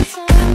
time.